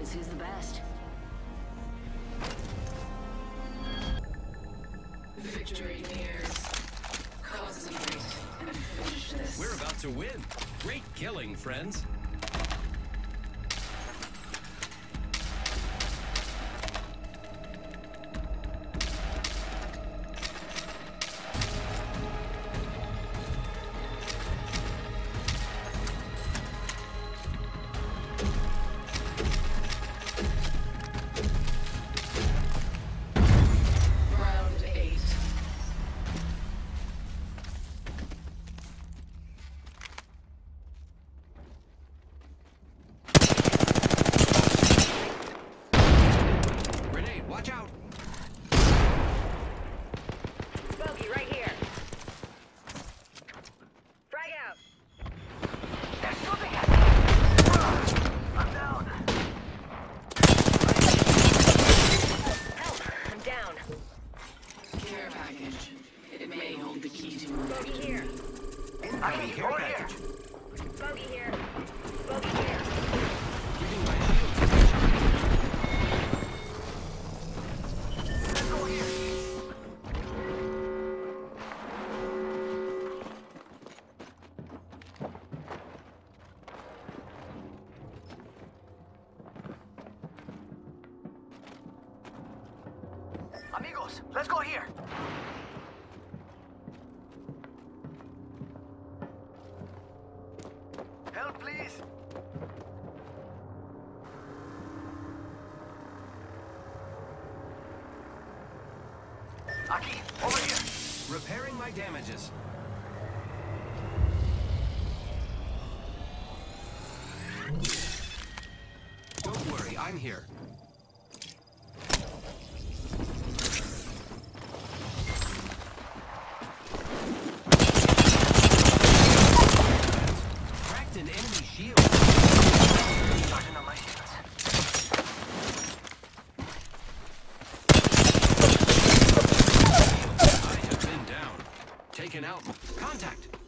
is who's the best. Victory nears. Concentrate and finish this. We're about to win. Great killing, friends. Bogey right here. Frag out. Help! I'm down. Care package. It may hold the key to Bogey here. Incoming care package. Bogey here. Bogey here. Amigos, let's go here. Help, please. Aquí, over here. Repairing my damages. Don't worry, I'm here. Taken out. Contact.